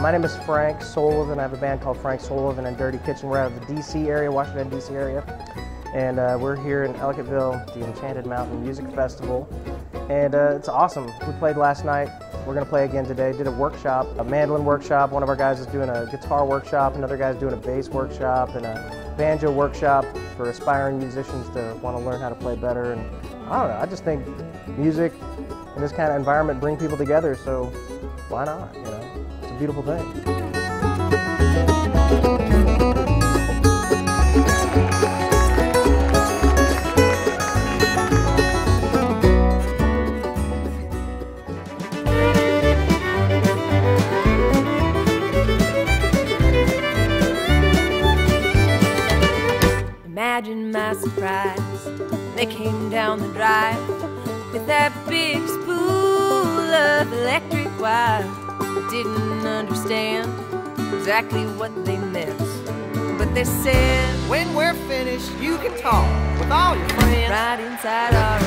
my name is Frank Solivan. I have a band called Frank Solivan and Dirty Kitchen. We're out of the DC area, Washington, DC area. And uh, we're here in Ellicottville, the Enchanted Mountain Music Festival. And uh, it's awesome. We played last night. We're going to play again today. Did a workshop, a mandolin workshop. One of our guys is doing a guitar workshop. Another guy's doing a bass workshop and a banjo workshop for aspiring musicians to want to learn how to play better. And I don't know, I just think music in this kind of environment bring people together. So why not? You know, a beautiful thing. Imagine my surprise. They came down the drive with that big spool of electric wire. Didn't understand exactly what they meant, but they said, When we're finished, you can talk with all your friends. right inside our